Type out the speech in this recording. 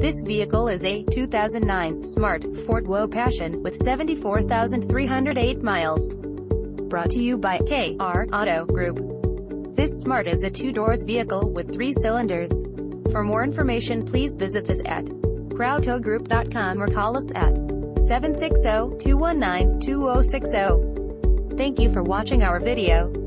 This vehicle is a 2009 Smart Fortwo Passion with 74,308 miles. Brought to you by KR Auto Group. This Smart is a two-doors vehicle with three cylinders. For more information please visit us at krautogroup.com or call us at 760-219-2060. Thank you for watching our video.